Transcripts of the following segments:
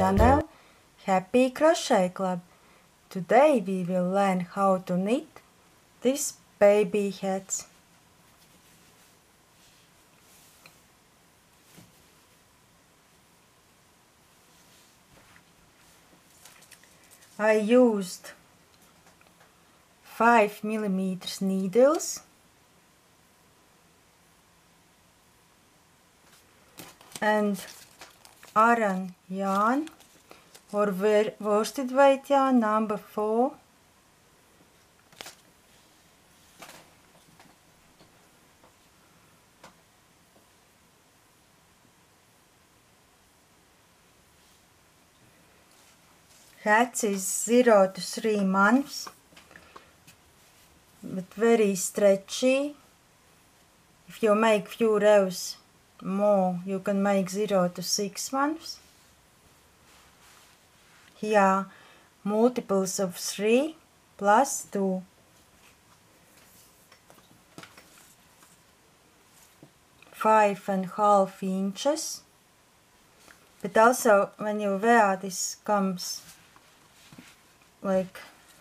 channel Happy Crochet Club. Today we will learn how to knit these baby hats. I used 5 millimeters needles and Aran yarn or worsted weight yarn number 4 Hats is 0 to 3 months but very stretchy. If you make few rows more, you can make 0 to 6 months. Here multiples of 3 plus 2. Five and half inches. But also when you wear this comes like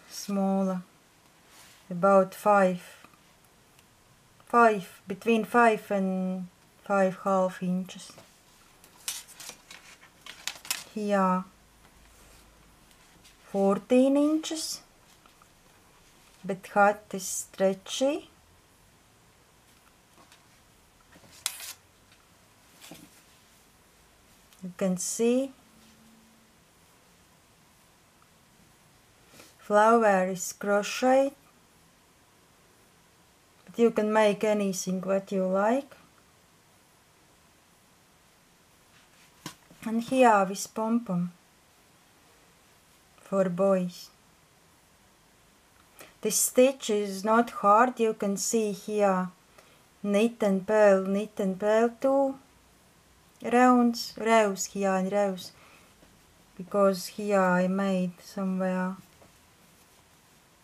smaller about five five between five and five half inches here 14 inches but hat is stretchy you can see flower is crocheted but you can make anything what you like and here with pom pom. For boys. This stitch is not hard. You can see here knit and purl knit and purl two rounds rows here and rows. Because here I made somewhere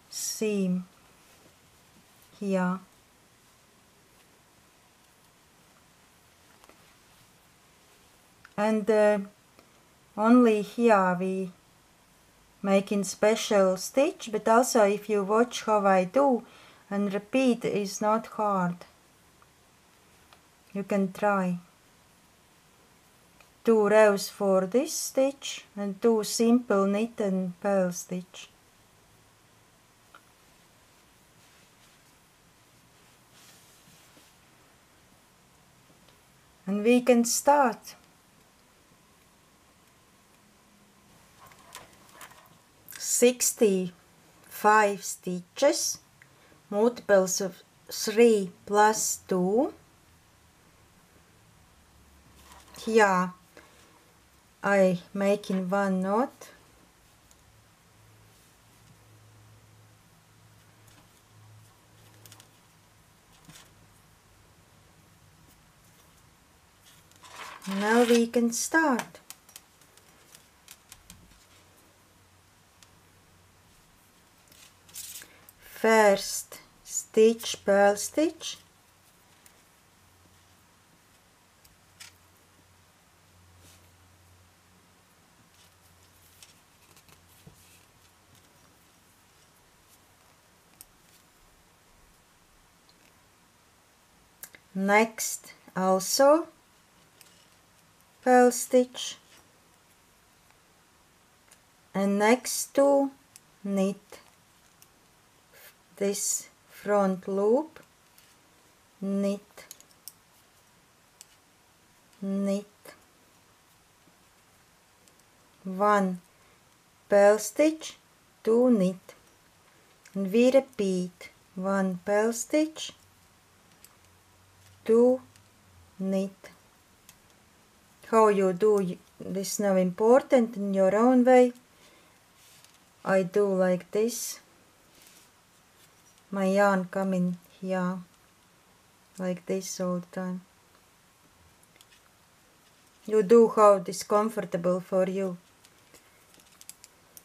seam here and uh, only here we making special stitch but also if you watch how I do and repeat is not hard. You can try. Two rows for this stitch and two simple knit and purl stitch. And we can start sixty five stitches multiples of three plus two here I making one knot Now we can start. First stitch purl stitch. Next also purl stitch. And next to knit this front loop knit knit one purl stitch two knit and we repeat one purl stitch two knit. How you do this now important in your own way. I do like this my yarn coming here like this all the time. You do how it is comfortable for you.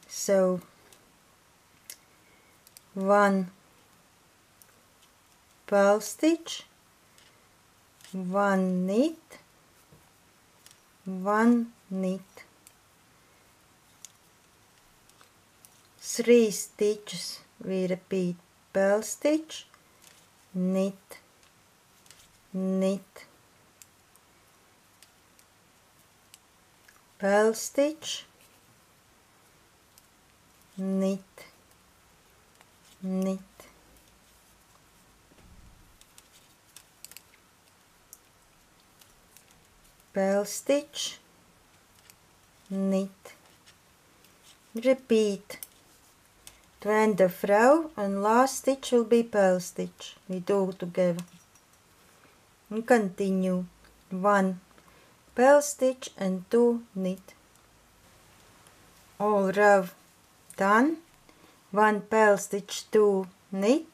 So one purl stitch one knit one knit. Three stitches we repeat purl stitch knit knit purl stitch knit knit. Purl stitch knit. Repeat to end the row and last stitch will be purl stitch. We do together. And continue. One. Purl stitch and two knit. All row. Done. One purl stitch two knit.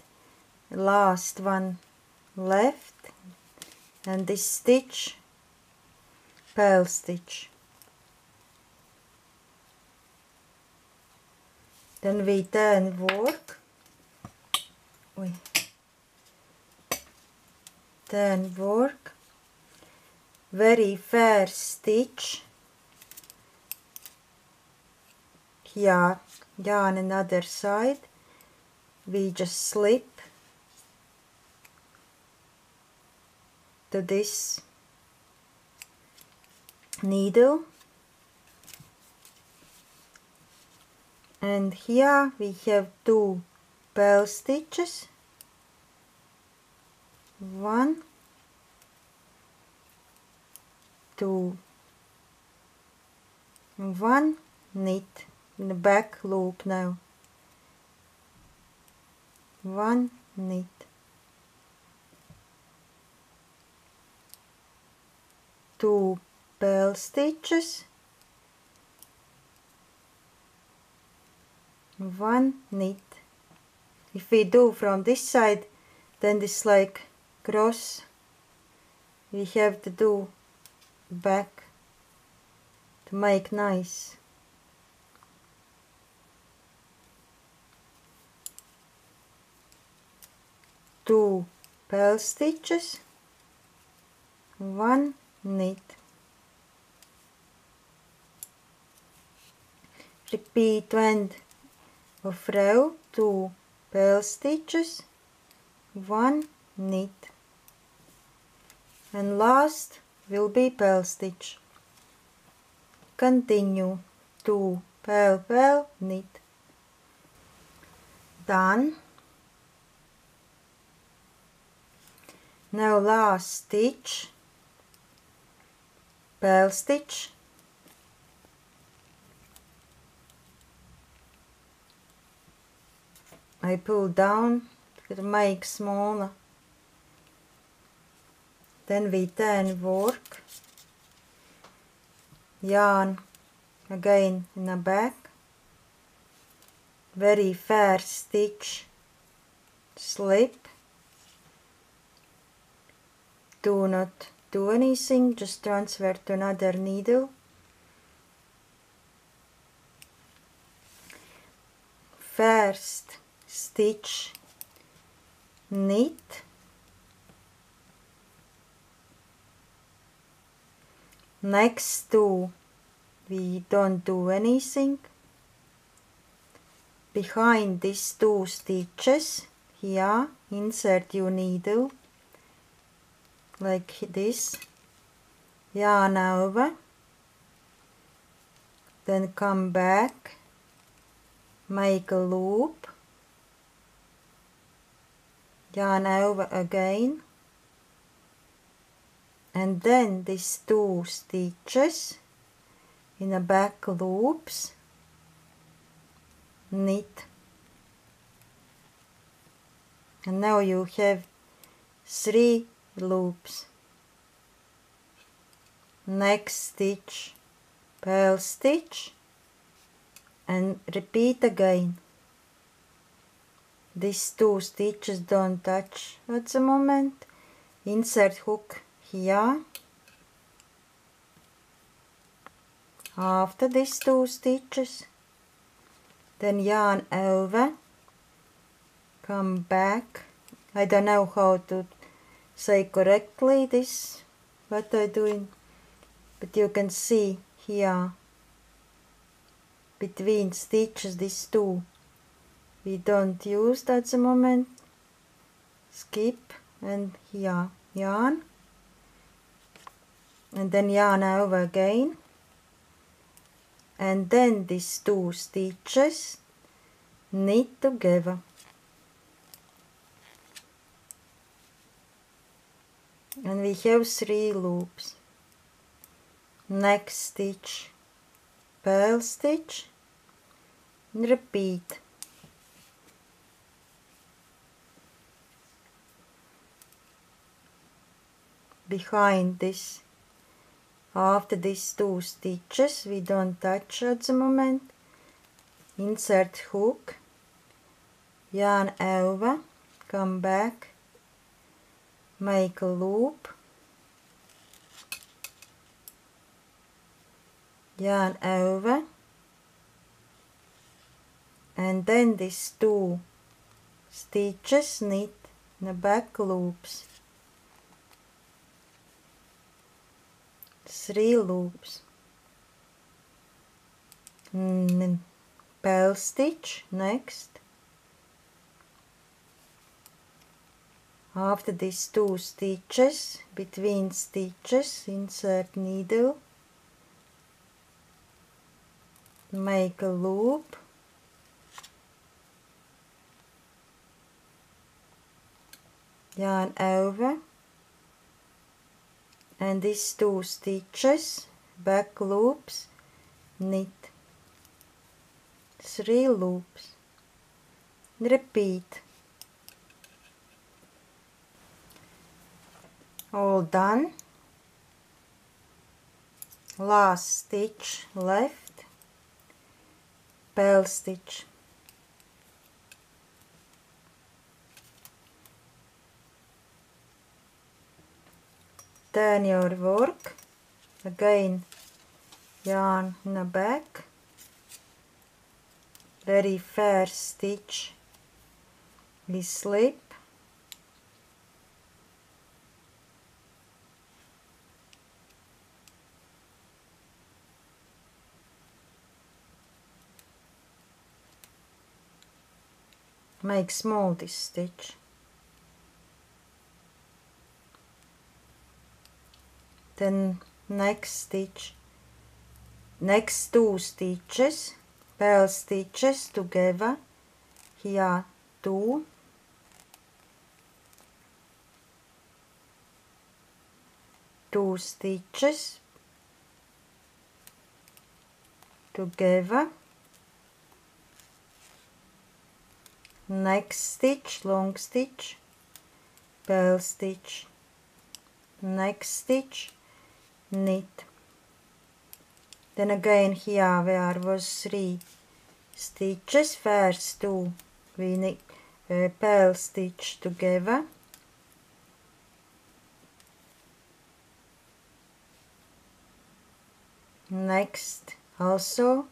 Last one left. And this stitch purl stitch then we turn work. Oi. turn work. Very first stitch. Here yarn another side. We just slip. To this needle and here we have two purl stitches. One two one knit in the back loop now. One knit. Two purl stitches one knit if we do from this side then this like cross. We have to do back to make nice. Two purl stitches. One knit. Repeat of row two purl stitches one knit and last will be purl stitch continue two purl purl knit done now last stitch purl stitch I pull down to make smaller. Then we turn work. Yarn again in the back. Very first stitch slip. Do not do anything just transfer to another needle. First stitch knit next two we don't do anything. Behind these two stitches here insert your needle like this. Yarn over. Then come back make a loop yarn over again. And then these two stitches in the back loops. Knit and now you have three loops. Next stitch purl stitch. And repeat again these two stitches don't touch. At the moment? Insert hook here. After these two stitches then yarn over. Come back. I don't know how to say correctly this what I'm doing. But you can see here. Between stitches these two we don't use at the moment. Skip and here yarn and then yarn over again. And then these two stitches knit together. And we have three loops. Next stitch purl stitch. And repeat behind this. After these two stitches we don't touch at the moment. Insert hook. Yarn over. Come back. Make a loop. Yarn over. And then these two stitches knit in the back loops three loops and purl stitch next. After these two stitches, between stitches, insert needle, make a loop, yarn over, and these two stitches, back loops, knit, three loops, repeat. all done. Last stitch left. Purl stitch turn your work again yarn in the back very first stitch we slip make small this stitch then next stitch next two stitches purl stitches together. Here two. Two stitches together. Next stitch long stitch purl stitch. Next stitch knit then again here where was three stitches first two we knit uh, purl stitch together next also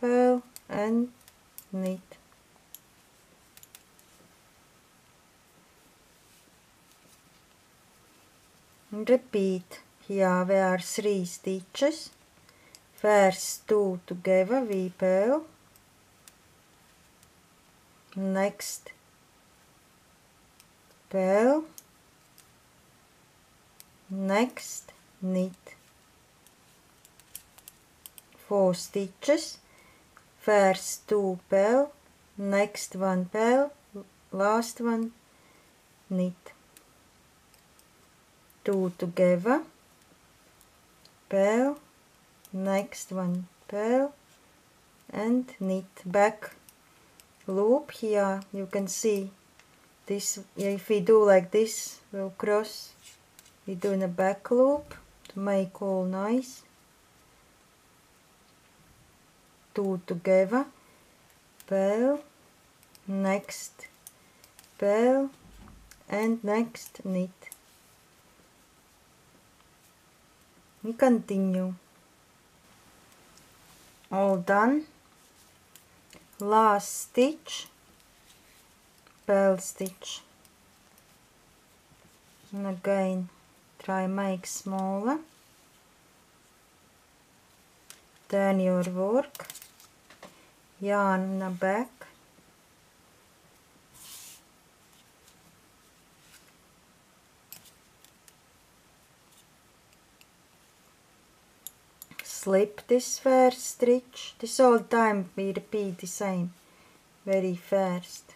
purl and knit repeat. Here were three stitches first two together we purl next. Purl next. Knit four stitches first two purl next one purl last one. Knit two together. Purl next one purl and knit back loop here. You can see this if we do like this we'll cross we do in a back loop to make all nice. Two together purl next purl and next knit we continue. All done. Last stitch. Purl stitch. And again try make smaller. Turn your work. Yarn back slip this first stitch. This all time we repeat the same. Very first.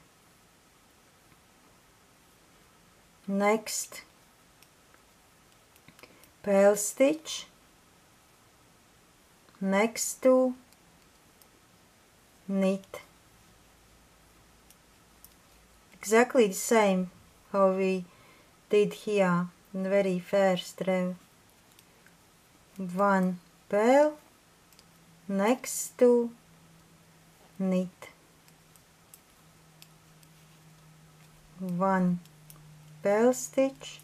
Next. Purl stitch. Next to knit. Exactly the same how we did here. In the very first row. One purl next to knit one purl stitch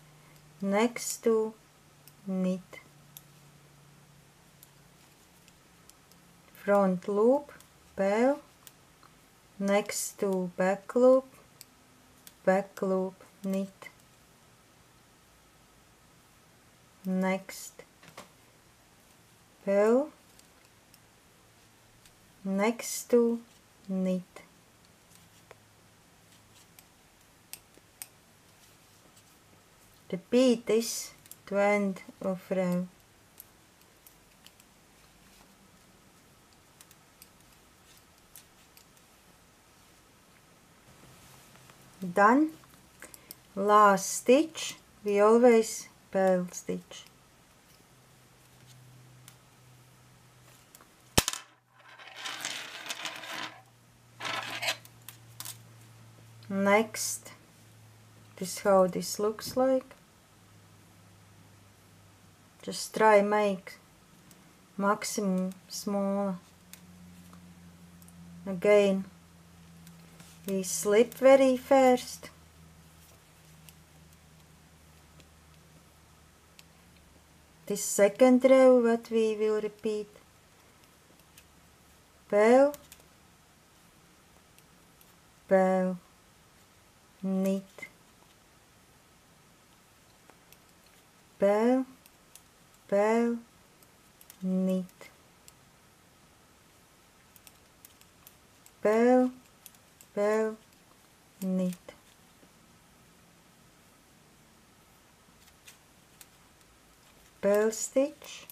next to knit front loop purl next to back loop back loop knit next purl next to knit repeat this to end of oh, row done last stitch we always purl stitch next. This how this looks like. Just try make maximum smaller. Again we slip very first this second row what we will repeat. Purl purl knit purl purl knit purl purl knit purl stitch.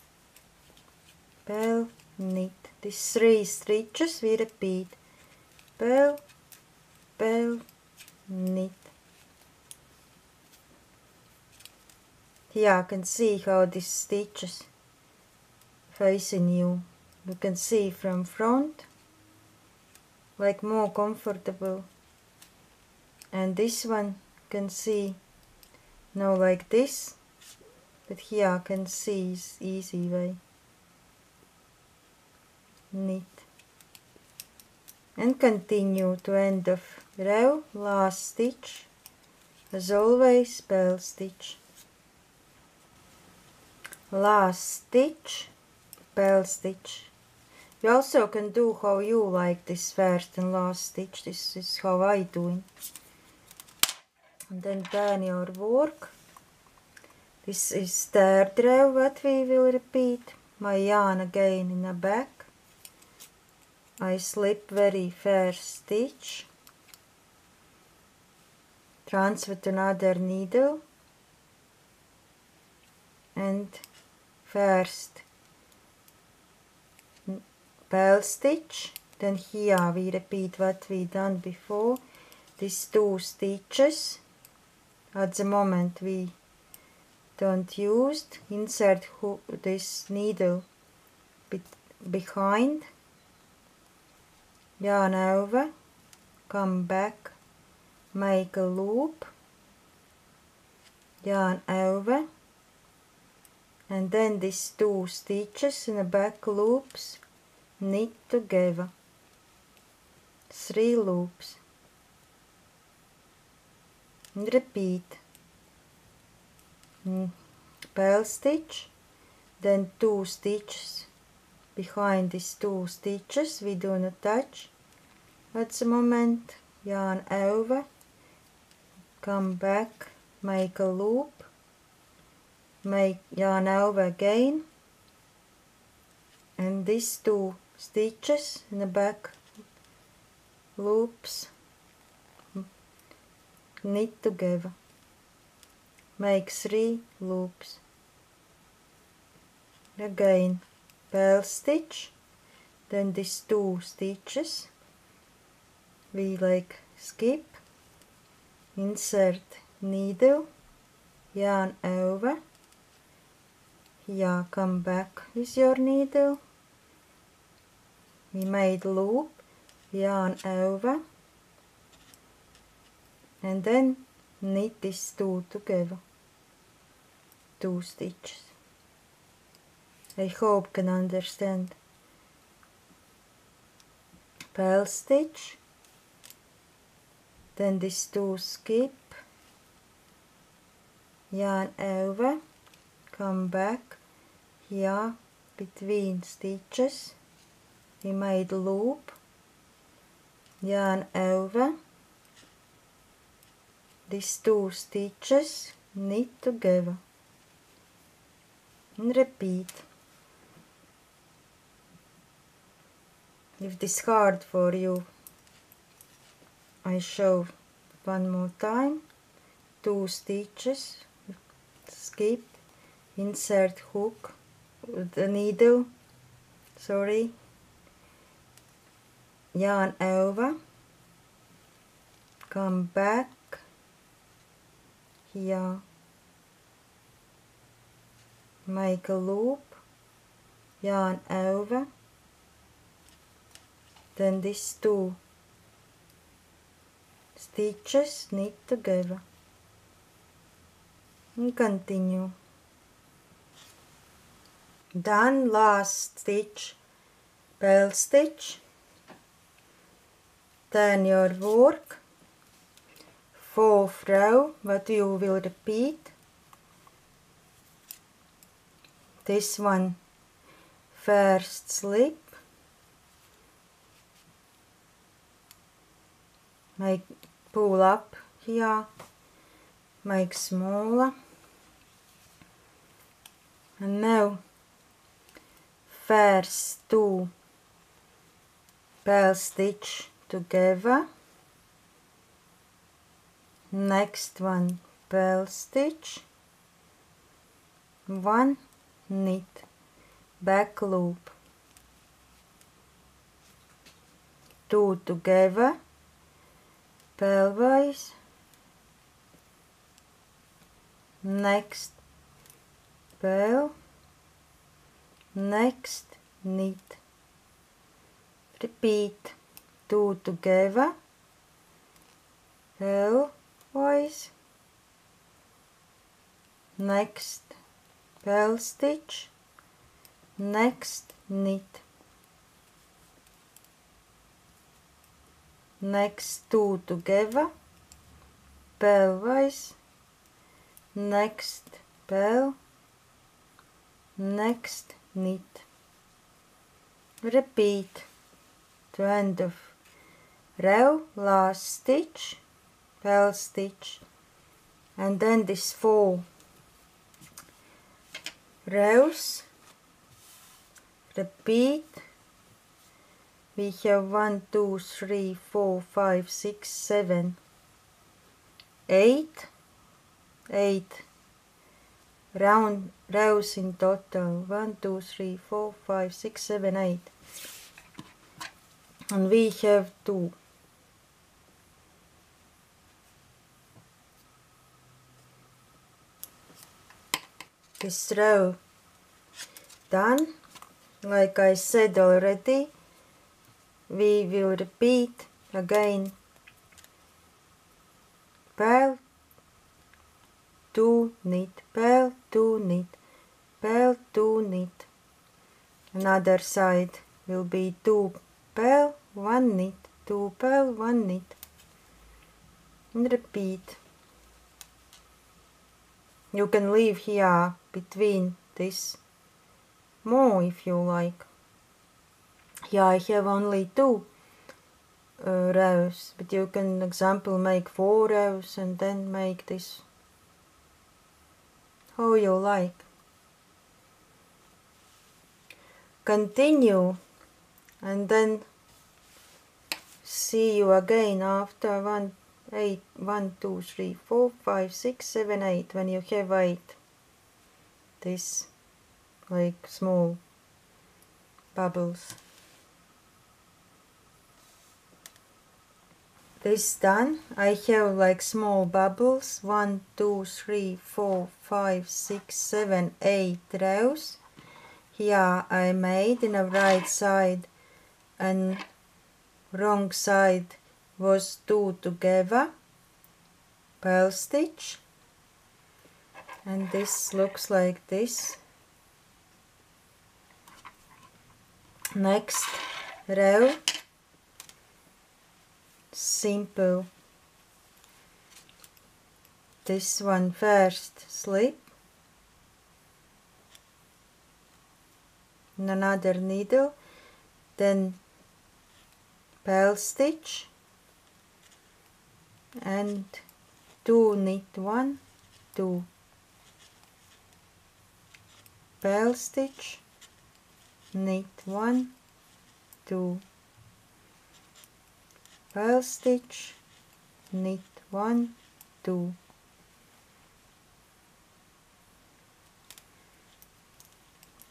Purl knit these three stitches we repeat. Purl purl knit here I can see how these stitches. Facing you. You can see from front like more comfortable. And this one can see now like this but here I can see is easy way. Knit and continue to end of row last stitch as always purl stitch last stitch purl stitch you also can do how you like this first and last stitch this is how I do it and then turn your work this is third row what we will repeat. My yarn again in the back. I slip very first stitch. Transfer to another needle. And first purl stitch. Then here we repeat what we done before. These two stitches. At the moment we don't use insert this needle behind yarn over come back a loop yarn over and then these two stitches in the back loops knit together three loops. And repeat. Purl stitch then two stitches. Behind these two stitches we do not touch. At the moment yarn over come back make a loop make yarn over again and these two stitches in the back loops knit together. Make three loops. Again purl stitch then these two stitches we like skip insert needle yarn over. Here come back with your needle. We made loop yarn over. And then knit these two together. Two stitches. I hope can understand. Purl stitch then these two skip. Yarn over. Come back. Here between stitches. We made loop. Yarn over. These two stitches knit together. And repeat. If this hard for you I show one more time. Two stitches. Skip. Insert hook. The needle. Sorry. Yarn over. Come back. Here. Make a loop. Yarn over. Then these two stitches knit together and continue done last stitch purl stitch turn your work fourth row what you will repeat this one first slip make pull up here make smaller. And now first two purl stitch together. Next one purl stitch. One knit back loop. Two together pelvis next. Purl next. Knit repeat. Two together. Purlwise next. Purl stitch. Next. Knit next two together. Purlwise next purl next knit. Repeat. To end of row last stitch purl stitch and then this four rows. Repeat we have one, two, three, four, five, six, seven, eight, eight round rows in total. One, two, three, four, five, six, seven, eight. And we have two. This row done. Like I said already, we will repeat again purl two knit purl two knit purl two knit another side will be two purl one knit two purl one knit and repeat you can leave here between this. More if you like yeah I have only two uh, rows but you can example make four rows and then make this. How you like. Continue and then see you again after one eight one two three four five six seven eight. When you have eight this like small bubbles. This done, I have like small bubbles, one, two, three, four, five, six, seven, eight rows. Here I made. In the right side and wrong side was two together, purl stitch. And this looks like this. Next row, simple. This one first slip, another needle, then purl stitch. And two knit one, two. Purl stitch. Knit one two purl stitch knit one two.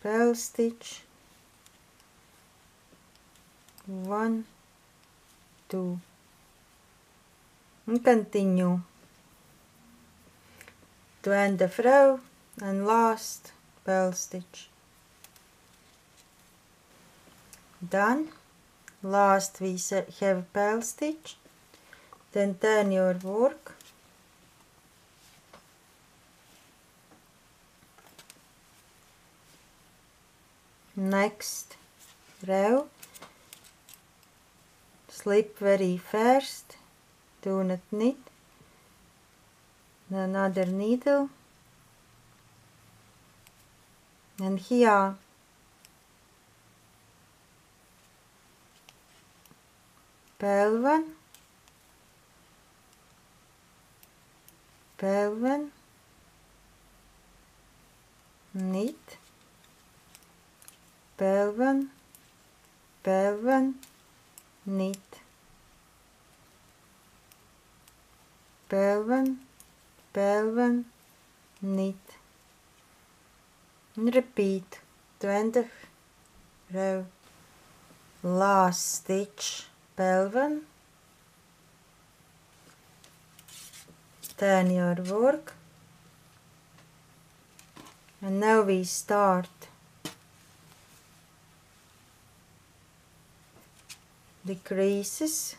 Purl stitch one two. And continue. To end the row and last purl stitch. Done last we have purl stitch then turn your work. Next row. Slip very fast. Do not knit. Another needle. And here pelven pelven knit pelven pelven knit pelven pelven knit and repeat. 20 row. Last stitch pelven turn your work. And now we start decreases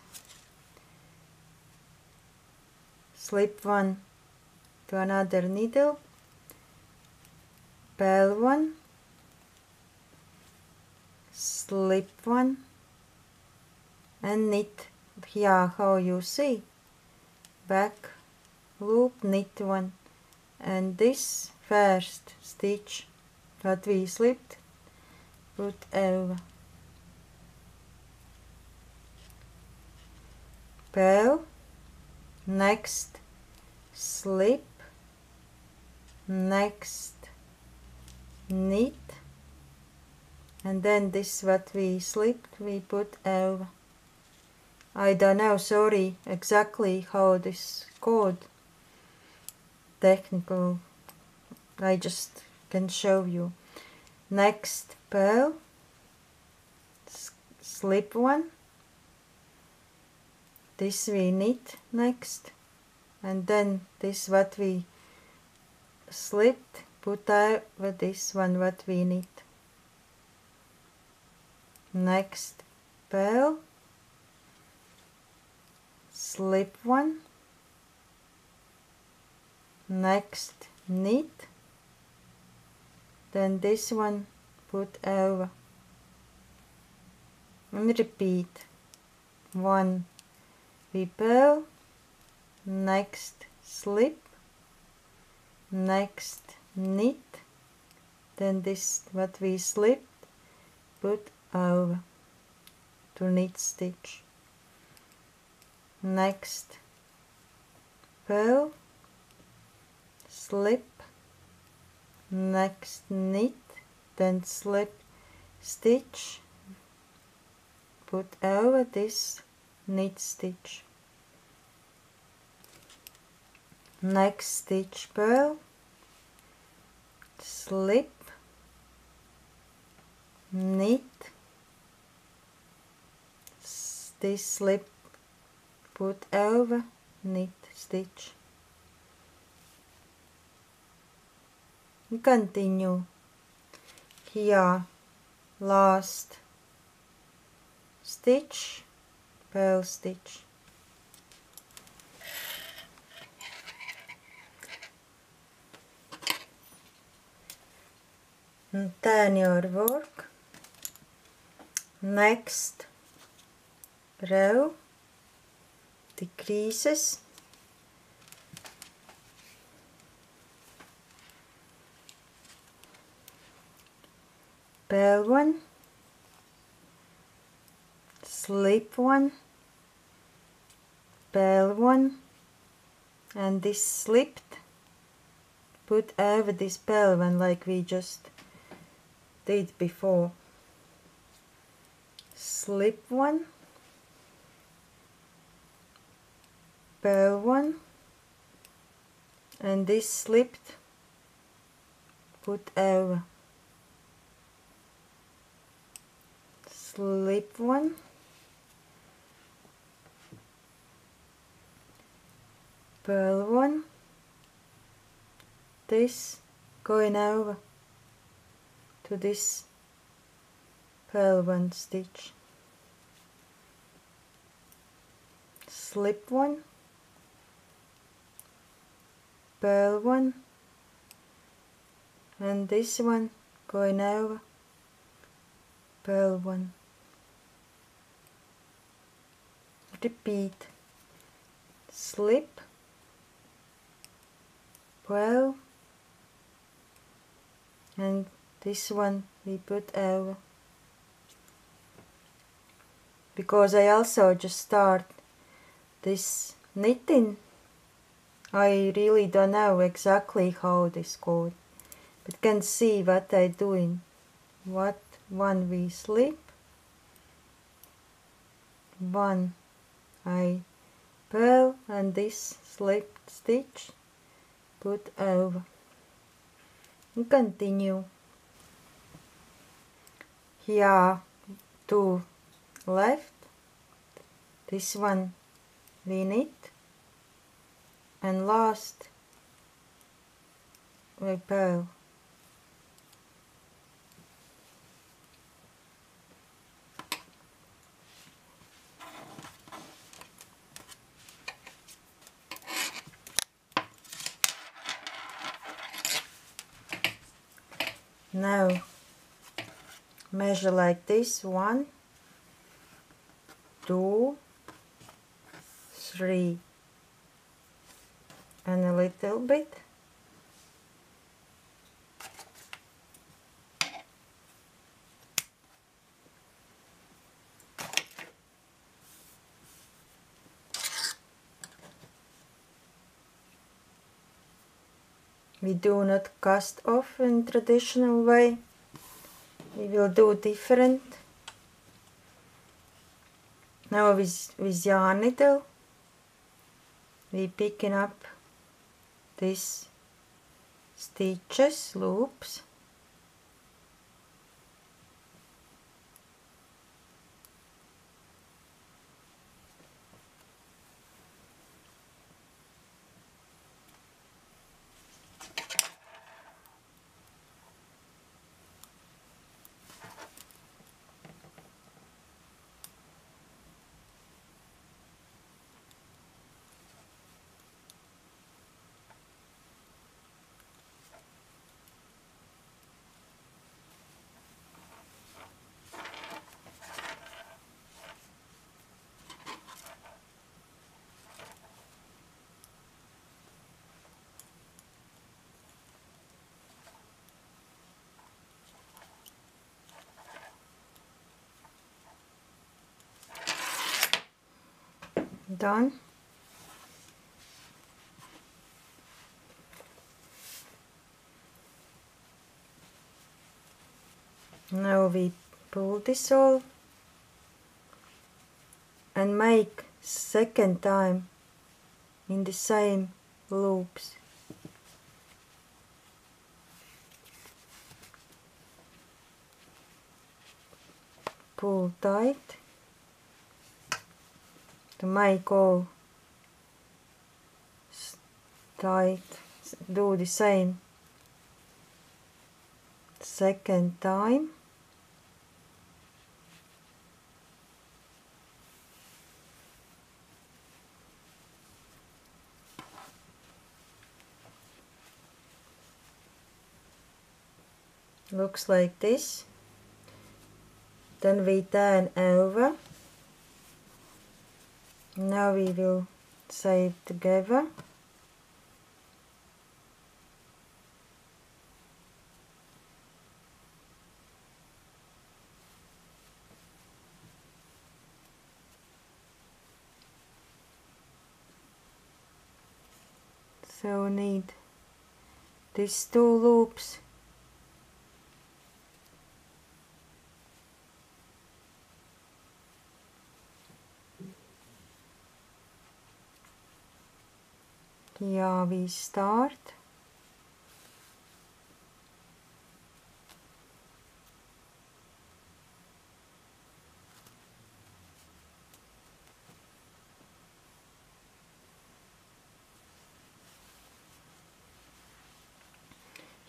slip one to another needle. Purl one. Slip one and knit. Here how you see. Back loop knit one. And this first stitch that we slipped put over purl next slip. Next knit. And then this what we slipped we put over I don't know sorry exactly how this code technical I just can show you. Next purl slip one. This we knit next. And then this what we slipped put over this one what we need. Next purl slip one. Next knit. Then this one put over. And repeat. One. We next slip. Next knit. Then this what we slipped put over. To knit stitch next. Purl slip. Next knit. Then slip. Stitch. Put over this knit stitch. Next stitch purl slip. Knit. This slip put over knit stitch continue here last stitch purl stitch and turn your work. Next. Row decreases purl one. Slip one. Purl one. And this slipped. Put over this purl one like we just did before. Slip one purl one. And this slipped. Put over slip one. Purl one. This going over to this purl one stitch. Slip one purl one and this one going over. Purl one. Repeat. Slip. Purl and this one we put over. Because I also just start this knitting I really don't know exactly how this goes but can see what I doing. What one we slip one I purl and this slip stitch put over. And continue. Here two left. This one we knit and last we purl now measure like this. One two three and a little bit. We do not cast off in traditional way. We will do different. Now with, with yarn needle we picking up these stitches loops done. Now we pull this all and make second time in the same loops. Pull tight all tight do the same second time. Looks like this. Then we turn over now we will sew it together. So need these two loops here we start.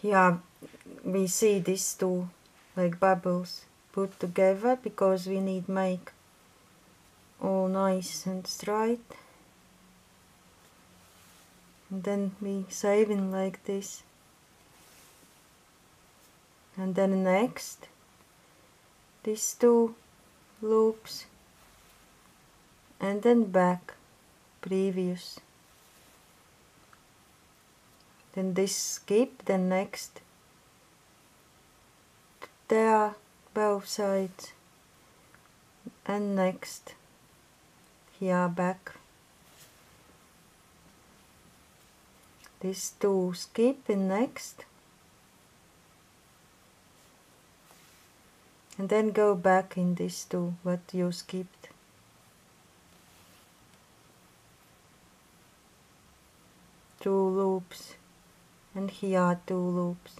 Here we see these two like bubbles put together because we need make all nice and straight and then we saving like this. And then next these two loops. And then back previous. Then this skip then next. There both sides. And next here back these two skip in next. And then go back in these two what you skipped. Two loops. And here two loops.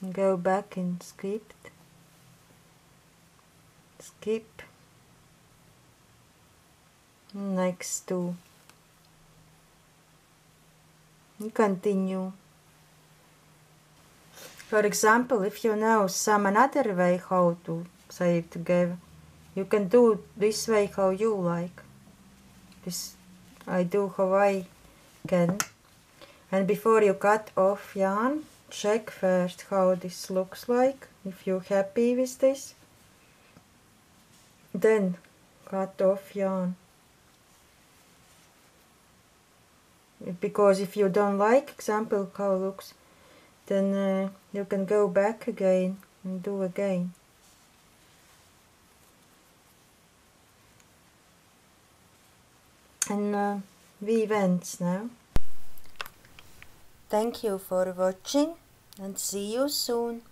And go back in skipped. Skip. Next two and continue. For example if you know some another way how to save together you can do this way how you like. This I do how I can. And before you cut off yarn check first how this looks like if you're happy with this. Then cut off yarn because if you don't like example how it looks then uh, you can go back again and do again. And uh, weave ends now. Thank you for watching and see you soon